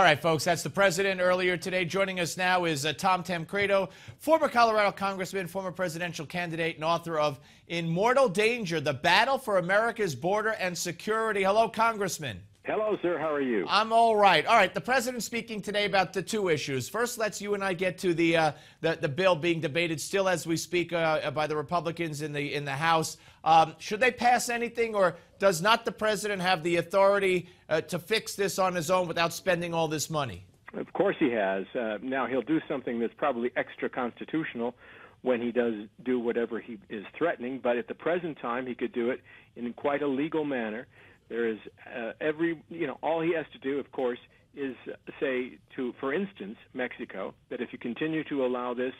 All right, folks, that's the president earlier today. Joining us now is uh, Tom Tancredo, former Colorado congressman, former presidential candidate, and author of In Mortal Danger The Battle for America's Border and Security. Hello, Congressman. Hello, sir. How are you? I'm all right. All right. The president speaking today about the two issues. First, let's you and I get to the uh, the, the, bill being debated still as we speak uh, by the Republicans in the in the House. Um, should they pass anything, or does not the president have the authority uh, to fix this on his own without spending all this money? Of course, he has. Uh, now he'll do something that's probably extra constitutional when he does do whatever he is threatening. But at the present time, he could do it in quite a legal manner. There is uh, every, you know, all he has to do, of course, is say to, for instance, Mexico, that if you continue to allow this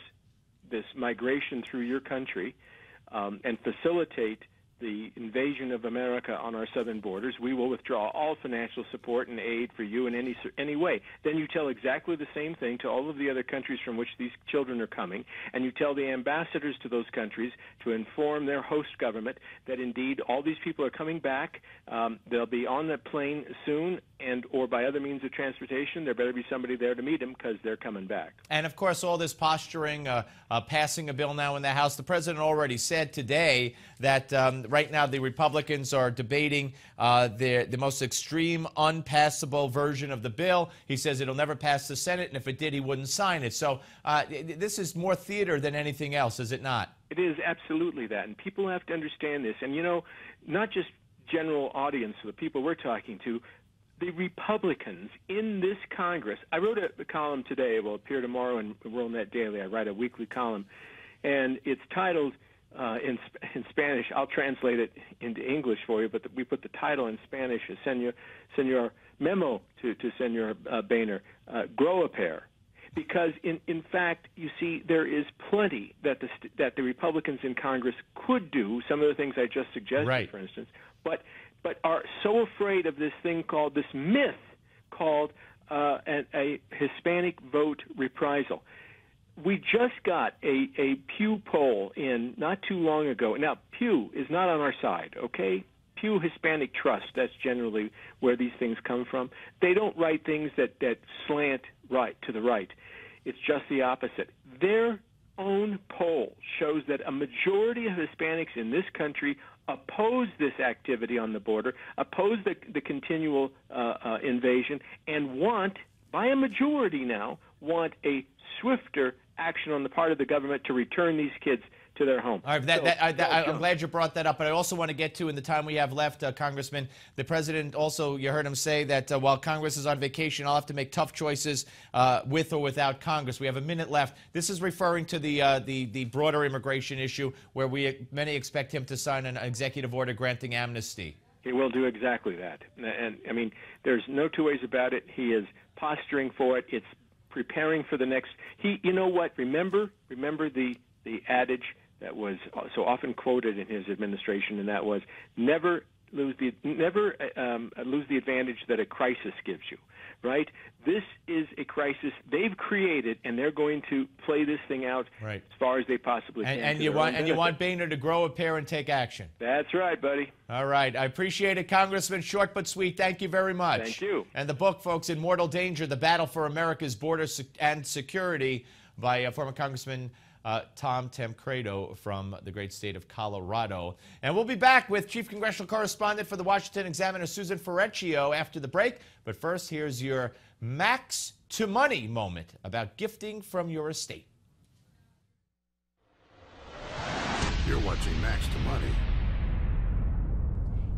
this migration through your country um, and facilitate the invasion of America on our southern borders, we will withdraw all financial support and aid for you in any any way. Then you tell exactly the same thing to all of the other countries from which these children are coming, and you tell the ambassadors to those countries to inform their host government that indeed all these people are coming back. Um, they'll be on the plane soon, and or by other means of transportation. There better be somebody there to meet them because they're coming back. And of course, all this posturing, uh, uh, passing a bill now in the House. The president already said today that. Um, right now the Republicans are debating uh, the, the most extreme, unpassable version of the bill. He says it'll never pass the Senate, and if it did, he wouldn't sign it. So uh, this is more theater than anything else, is it not? It is absolutely that, and people have to understand this. And you know, not just general audience, the people we're talking to, the Republicans in this Congress. I wrote a, column today. It will appear tomorrow in WorldNet Daily. I write a weekly column, and it's titled uh, in in Spanish. I'll translate it into English for you, but the, we put the title in Spanish as Senor Senor Memo to to Senor uh, Boehner, uh, grow a pair, because in in fact you see there is plenty that the that the Republicans in Congress could do. Some of the things I just suggested, right. for instance, but but are so afraid of this thing called this myth called uh, a, a Hispanic vote reprisal we just got a, a Pew poll in not too long ago. Now, Pew is not on our side, okay? Pew Hispanic Trust, that's generally where these things come from. They don't write things that, that slant right to the right. It's just the opposite. Their own poll shows that a majority of Hispanics in this country oppose this activity on the border, oppose the, the continual uh, uh, invasion, and want, by a majority now, want a swifter action on the part of the government to return these kids to their home. All right, that, so, that, I, that, I'm glad you brought that up, but I also want to get to, in the time we have left, uh, Congressman, the president also, you heard him say that uh, while Congress is on vacation, I'll have to make tough choices uh, with or without Congress. We have a minute left. This is referring to the, uh, the, the broader immigration issue where we many expect him to sign an executive order granting amnesty. He will do exactly that. And, and I mean, there's no two ways about it. He is posturing for it. It's preparing for the next. He, you know what? Remember, remember the the adage that was so often quoted in his administration, and that was never lose the never um, lose the advantage that a crisis gives you. Right? This is a crisis they've created, and they're going to play this thing out right. as far as they possibly and, can. And you want and you want Boehner to grow a pair and take action. That's right, buddy. All right, I appreciate it, Congressman. Short but sweet. Thank you very much. Thank you. And the book, folks, "In Mortal Danger: The Battle for America's Border and Security" by uh, former Congressman uh, Tom Tancredo from the great state of Colorado. And we'll be back with Chief Congressional Correspondent for the Washington Examiner, Susan Ferrechio, after the break. But first, here's your max to money moment about gifting from your estate. You're watching Max to Money.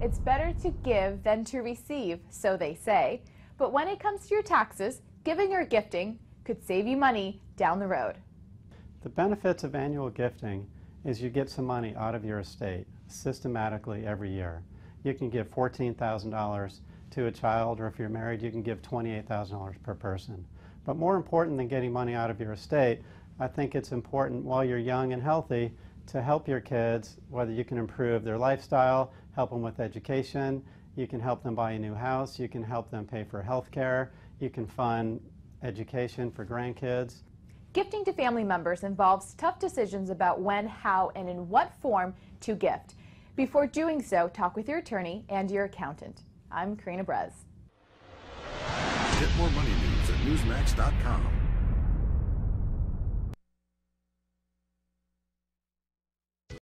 It's better to give than to receive, so they say. But when it comes to your taxes, giving or gifting could save you money down the road. The benefits of annual gifting is you get some money out of your estate systematically every year. You can give $14,000 to a child, or if you're married, you can give $28,000 per person. But more important than getting money out of your estate, I think it's important while you're young and healthy to help your kids, whether you can improve their lifestyle, help them with education, you can help them buy a new house, you can help them pay for health care, you can fund education for grandkids. Gifting to family members involves tough decisions about when, how, and in what form to gift. Before doing so, talk with your attorney and your accountant. I'm Karina Brez. Get more money news at Newsmax.com.